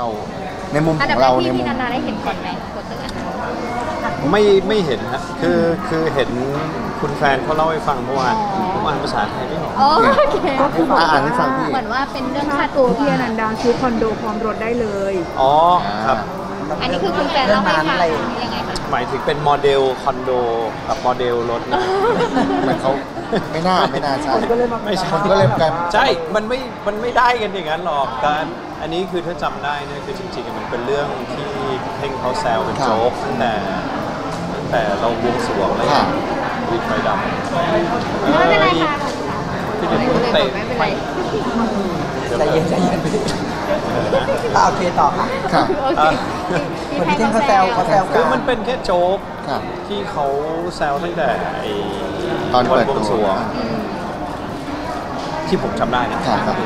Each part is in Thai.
เราในมุมขอันดัอบงแรเรากในที่มุพี่ม นานาได้เห็นก่อนไหมโปสเตอร์อันนั้นไม่ไม่เห็นฮะคือคือเห็นคุณแฟนเขาเล่าให้ฟังเมื่อวานผมอ่านภาษาไทยไม่ออกอ๋อโอเคก็คืออ่านให้ฟังพี่ เหมือนว่าเป็นเรื่องค่าตัตัววพี่อนันดาซื้อคอนโดพร้อมรถได้เลย อ๋อครับ อันนี้คือคุณแฟนเล่าให้ฟังยังไงคะ หมายถึงเป็นโมเดลคอนโดกับโมเดลรถนะเหมือนเขาไม่น่าไม่น่าใช่ไม่ใช่คนก็เลยกลายใช่ มันไม่ มันไม่ได้กันอย่างนั้นหรอกการอันนี้คือถ้าจำได้เนี่ยคือจริงๆมันเป็นเรื่องที่เพ่งเขาแซวเป็นโจ๊กตั้งแต่ตั้งแต่เราบวงสรวงแล้วค่ะวิดไฟดำไม่เป็นไรค่ะพี่เด็กพูดเตะไม่เป็นไรใจเย็นใจเย็นพี่เออนะอะโอเคต่อค่ะค่ะโอเคเหมือนที่เท่งเขาแซวเขาแซวคือมันเป็นแค่โจ๊กค่ะที่เขาแซวตั้งแต่ไอ้ตอนเปิดวับวตังสรววงที่ผมจำได้นะครับครับ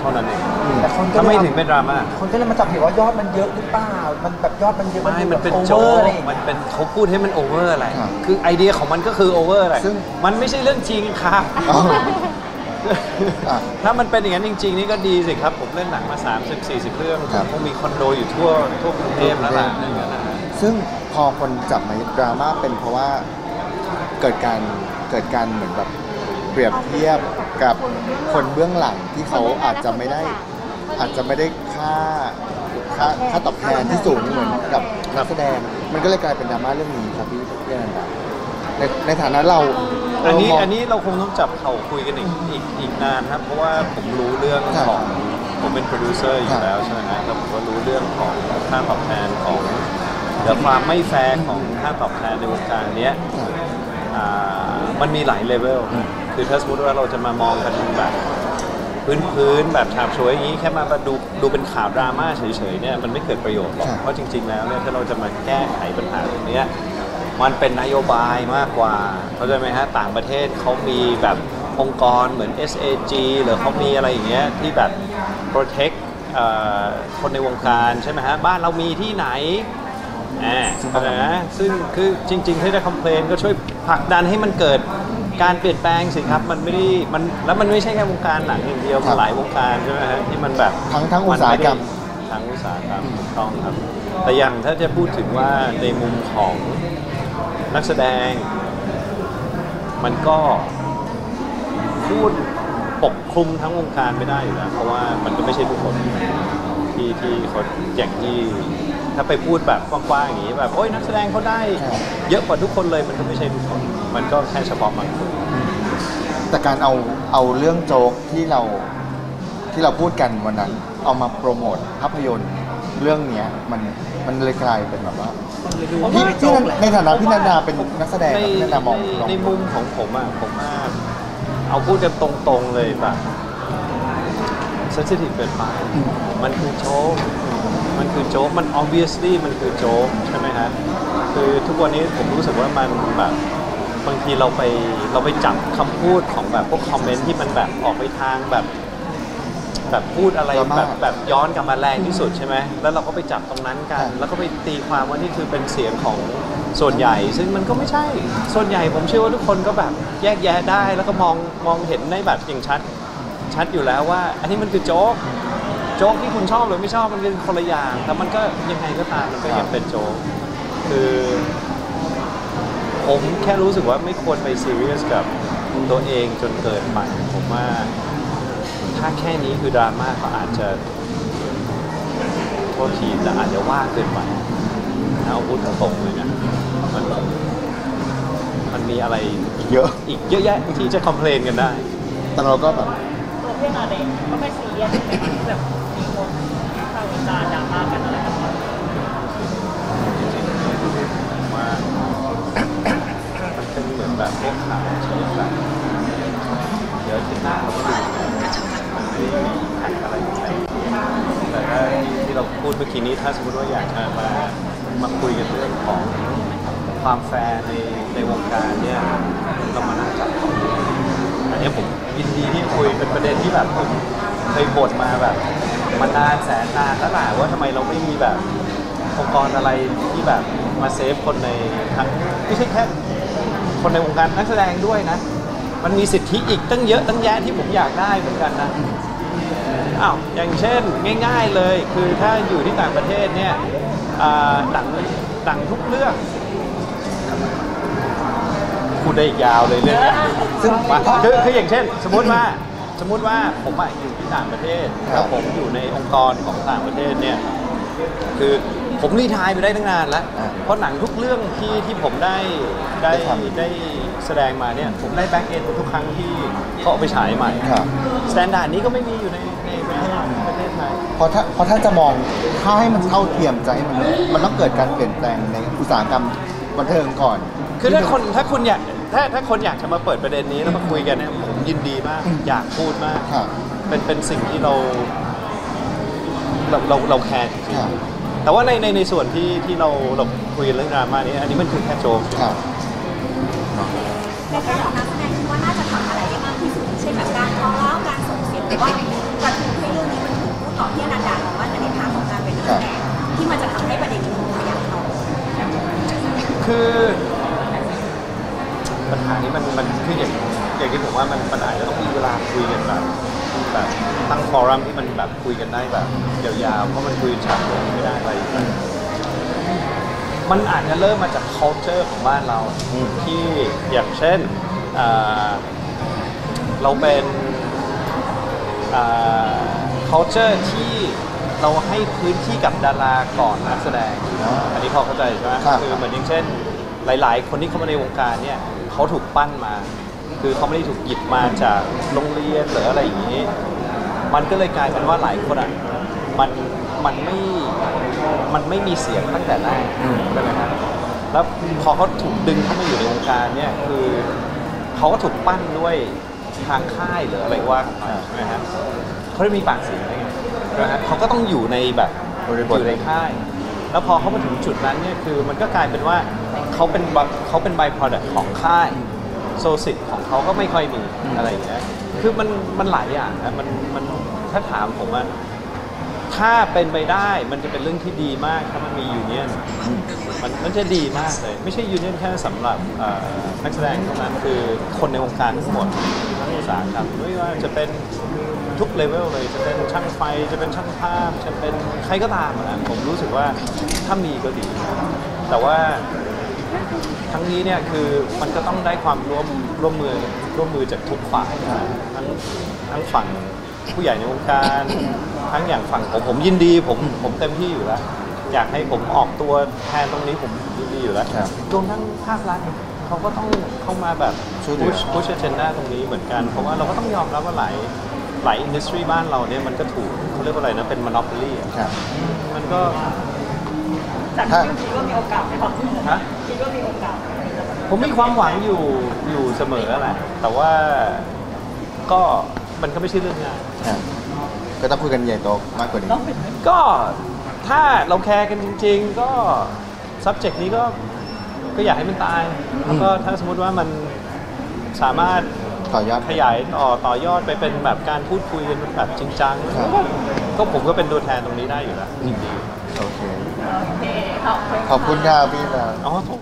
เท่านั้นเองแต่คนก็ ถ้าเลยไม่ถึงเป็นดราม่าคนก็เลยมาจับผิดว่ายอดมันเยอะหรือเปล่า มันแบบยอดมันเยอะไม่ดูมันเป็นแบบโจ๊ over กอะไรอย่างมัเงี้นยเป็นเขาพูดให้มันโอเวอร์อะไร ครับคือไอเดียของมันก็คือโอเวอร์อะไรซึ่ง มันไม่ใช่เรื่องจริงครับ อ๋ออะ ถ้ามันเป็นอย่างนั้นจริง ๆ นี่ก็ดีสิครับ ผมเล่นหนังมา 30 40 เรื่องครับ คงมีคอนโดอยู่ทั่วทั่วกรุงเทพแล้วล่ะอย่างนั้นนะฮะ ซึ่งพอคนจับมาดราม่าเป็นเพราะว่าเกิดการเกิดการเหมือนแบบเปรียบเทียบกับคนเบื้องหลังที่เขาอาจจะไม่ได้อาจจะไม่ได้ค่าค่าค่าตอบแทนที่สูงเหมือนกับนักแสดง มันก็เลยกลายเป็นดราม่าเรื่องนี้ครับพี่พี่อนันดาในในฐานะเรา อันนี้เรามงอันนี้เราคงต้องจับเข่าคุยกันอีกอีกอีกนานครับ เพราะว่าผมรู้เรื่องครับของผมเป็นโปรดิวเซอร์อยู่ครับ แล้วใช่ไหมครับแล้วผมก็รู้เรื่องของค่าตอบแทนของเดี๋ยวความไม่แฟร์ของค่าตอบแทนในวงการเนี้ยค่ะอ่ามันมีหลายเลเวล คือถ้าสมมติว่าเราจะมามองกันแบบพื้นพื้นๆ แบบฉาบฉวยอย่างนี้แค่มาดูดูเป็นข่าวดราม่าเฉยๆเนี่ยมันไม่เกิดประโยชน์หรอก ครับ เพราะจริงๆแล้วเนี่ยถ้าเราจะมาแก้ไขปัญหาตรงเนี้ย มันเป็นนโยบายมากกว่าเข้าใจไหมฮะต่างประเทศเขามีแบบองค์กรเหมือน SAG หรือเขามีอะไรอย่างเงี้ยที่แบบ protect เอ่อคนในวงการใช่ไหมฮะบ้านเรามีที่ไหนอ่าเข้าใจนะซึ่งคือจริงๆ ถ้าจะคอมเพลนก็ช่วยผลักดันให้มันเกิดการเปลี่ยนแปลงสิครับมันไม่ได้มันแล้วมันไม่ใช่แค่วงการหนังอย่างเดียวครัมันบหลายวงการใช่ไหมฮะที่มันแบบทั้งทั้งอุตสาหกรรมนไได้ทั้งอุตสาหกรรมถูกต้องครับ แต่อย่างถ้าจะพูดถึงว่าในมุมของ นักแสดง มันก็พูดปกคลุมทั้งวงการไม่ได้อยู่แล้วเพราะว่ามันก็ไม่ใช่ทุกคนที่ที่เขาอย่างที่ถ้าไปพูดแบบกว้างๆอย่างนี้แบบโอ้ยนักแสดงเขาได้ เยอะกว่าทุกคนเลยมันก็ไม่ใช่ทุกคน มันก็แค่เฉพาะบางคนแต่การเอาเอาเรื่องโจ๊กที่เราที่เราพูดกันวันนั้น เอามาโปรโมทภาพยนตร์ เรื่องเนี้ยมันมันเลยกลายเป็นแบบว่าพี่พี่นันในฐานะพี่นันดาเป็นนักแสดงในอะพี่นันดามองในลองในมุมของผมอะผมว่าเอาพูดกันตรงๆเลยแบบเซนซิทีฟเกินไปมันคือโจ๊กมันคือโจ๊กมัน obviously มันคือโจ๊กใช่ไหมฮะคือทุกวันนี้ผมรู้สึกว่ามันแบบบางทีเราไปเราไปจับคำพูดของแบบพวกคอมเมนต์ที่มันแบบออกไปทางแบบ แบบพูดอะไรดราม่าแบบแบบย้อนกลับมาแรงที่สุดใช่ไหมแล้วเราก็ไปจับตรงนั้นกัน ใช่ แล้วก็ไปตีความว่านี่คือเป็นเสียงของส่วนใหญ่ ซึ่งมันก็ไม่ใช่ ส่วนใหญ่ผมเชื่อว่าทุกคนก็แบบแยกแยะได้ แล้วก็มองมองเห็นในแบบอย่างชัด ชัดอยู่แล้วว่า อันนี้มันคือโจ๊ก โจ๊กที่คุณชอบหรือไม่ชอบมันเป็นคนละอย่างแต่มันก็ยังไงก็ตามมันก็ยังเป็นโจ๊กคือ ผมแค่รู้สึกว่าไม่ควรไปซีเรียสกับตัวเองจนเกินไปผมว่า ถ้าแค่นี้คือดราม่าก็อาจจะโทษทีแต่อาจจะว่าเกินไปนะเอาพูดตรงๆเลยนะมันมันมีอะไรเยอะ อีกเยอะแยะที่จะคอมเพลนกันได้ แต่เราก็แบบตัวเพื่อนาเองก็ไม่ซีเรียสแบบมีคนเข้าวิจารณ์ดราม่ากันอะไรกันมา ผมว่ามันเป็นเหมือนแบบพวกข่าวชนิดแบบเดี๋ยวที่หน้าเราก็ดูมันไม่ได้ attack อะไรใครแต่ถ้าที่เราพูดเมื่อกี้นี้ ถ้าสมมติว่าอยากจะมามาคุยกันเรื่องของความแฟร์ในในวงการเนี่ยเรามานั่งจับของอันนี้ผมยินดีที่คุยเป็นประเด็นที่แบบผมเคยบ่นมาแบบมานานแสนนานแล้วแหละว่าทำไมเราไม่มีแบบองค์กรอะไรที่แบบมา save คนในทั้งไม่ใช่แค่คนในวงการนักแสดงด้วยนะ มันมีสิทธิอีกตั้งเยอะตั้งแยะที่ผมอยากได้เหมือนกันนะ อ้าวอย่างเช่นง่าย ๆเลยคือถ้าอยู่ที่ต่างประเทศเนี่ยอ่าหนังหนังทุกเรื่องพูดได้อีกยาวเลยเรื่องเนี้ยซึ่งมาคือคืออย่างเช่น สมมติว่าสมมติว่าผมอะอยู่ที่ต่างประเทศครัแล้วบผมอยู่ในองค์กรของต่างประเทศเนี่ยคือผมรีไทายไปได้ตั้งนานแล้วอ่าเพราะหนังทุกเรื่องที่ที่ผมได้ได้ได้ทำได้ แสดงมาเนี่ยผมได้ back end ทุกครั้งที่เขาเอาไปฉายใหม่ครับ standard นี้ก็ไม่มีอยู่ในในประเทศประเทศไทย เพราะถ้าเพราะถ้าจะมองถ้าให้มันเท่าเทียมใจให้มันมันต้องเกิดการเปลี่ยนแปลงในอุตสาหกรรมบันเทิงก่อน คือถ้าคนถ้าคุณอยากถ้าถ้าคนอยากจะมาเปิดประเด็นนี้แล้วมาคุยกันเนี่ยผมยินดีมาก อยากพูดมากครับ เป็นเป็นสิ่งที่เรา เราเราเรา care จริงครับ ๆแต่ว่าในในในส่วนที่ที่เราเราคุยเรื่องดราม่านี้อันนี้มันคือแค่โจ๊กครับ ในแง่ของนักแสดงคิดว่าน่าจะทำอะไรได้มากที่สุดเช่นแบบการท้องเล่าการส่งเสียงหรือว่ากระตุ้นให้เรื่องนี้มันถูกพูดต่อที่อนันดาบอกว่าในทางของการเป็นนักแสดงที่มันจะทำให้ประเด็นนี้ขยับต่อคือปัญหานี้มันมันคืออย่างอย่างที่ผมว่ามันมันอาจจะต้องมีเวลาคุยกันแบบแบบตั้งฟอรัมที่มันแบบคุยกันได้แบบยาวๆเพราะมันคุยฉากเดียวไม่ได้อะไรอย่างเงี้ย มันอาจจะเริ่มมาจาก culture ของบ้านเรา อืม ที่อย่างเช่นอ่าเราเป็นอ่า culture ที่เราให้พื้นที่กับดาราก่อนนักแสดง อันนี้พอเข้าใจใช่ไหมครับ คือเหมือนอย่างเช่น หลาย ๆ คนที่เข้ามาในวงการเนี่ยเขาถูกปั้นมา คือเขาไม่ได้ถูกหยิบมาจากโรงเรียนหรืออะไรอย่างนี้ มันก็เลยกลายเป็นว่าหลายคนอะมัน มันไม่มันไม่มีเสียงตั้งแต่แรกใช่ไหมครับแล้วพอเขาถูกดึงเข้ามาอยู่ในวงการเนี่ยคือเขาก็ถูกปั้นด้วยทางค่ายหรืออะไรว่ากันไปใช่ไหมฮะเขาได้มีปากเสียงได้ไงใช่ไหมฮะเขาก็ต้องอยู่ในแบบบริบทอยู่ในค่าย แล้วพอเขามาถึงจุดนั้นเนี่ยคือมันก็กลายเป็นว่าเขาเป็นบเขาเป็น by product ของค่าย so สิทธิ์ของเขาก็ไม่ค่อยมีอะไรอย่างเงี้ยคือมันมันหลายอย่างนะมันมันถ้าถามผมว่า ถ้าเป็นไปได้มันจะเป็นเรื่องที่ดีมากถ้ามันมี union มันมันจะดีมากเลย ไม่ใช่ union แค่สำหรับอ่อนักแสดงเท่านั้นคือคนในวงการทั้งหมดทั้งอุตสาหกรรมไม่ว่าจะเป็นทุกเลเวลเลยจะเป็นช่างไฟจะเป็นช่างภาพจะเป็นใครก็ตามอะผมรู้สึกว่าถ้ามีก็ดี แต่ว่าทั้งนี้เนี่ยคือมันก็ต้องได้ความร่วมร่วมมือร่วมมือจากทุกฝ่ายทั้งทั้งฝั่ง ผู้ใหญ่ในวงการทั้งอย่างฝั่งผมผมยินดีผมผมเต็มที่อยู่แล้วอยากให้ผมออกตัวแทนตรงนี้ผมยินดีอยู่แล้วครับ รวมทั้งภาครัฐเขาก็ต้องเข้ามาแบบช่วยเหลือ push push agenda ตรงนี้เหมือนกัน เพราะว่าเราก็ต้องยอมรับว่าหลายหลายอินดัสทรีบ้านเราเนี่ยมันก็ถูกเขาเรียกว่าอะไรนะเป็น monopoly อะครับ มันก็ จากถ้าที่คิดว่ามีโอกาสไหมครับฮะ คิดว่ามีโอกาสไหมผมมีความหวังอยู่อยู่เสมอแหละแต่ว่าก็ มันก็ไม่ใช่เรื่องง่ายครับก็ต้องคุยกันใหญ่โตมากกว่านี้ก็ถ้าเราแคร์กันจริงๆก็ subject นี้ก็ก็อยากให้มันตาย แล้วก็ถ้าสมมติว่ามันสามารถต่อยอด ขยายต่อต่อยอดไปเป็นแบบการพูดคุยกันแบบจริงจังครับ ก็ก็ผมก็เป็นตัวแทนตรงนี้ได้อยู่แล้วจริงโอเค โอเคขอบคุณ ขอบคุณครับพี่นะๆอ๋อผม